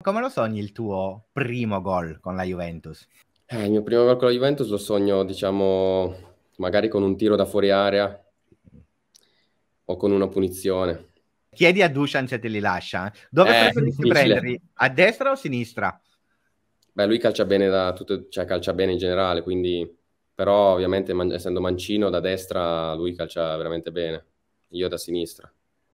Come lo sogni il tuo primo gol con la Juventus? Eh, il mio primo gol con la Juventus lo sogno, diciamo, magari con un tiro da fuori area o con una punizione. Chiedi a Dusan se te li lascia. Eh. Dove eh, preferisci prenderli? A destra o a sinistra? Beh, lui calcia bene da tutto, cioè calcia bene in generale, quindi però ovviamente man- essendo mancino da destra lui calcia veramente bene, io da sinistra.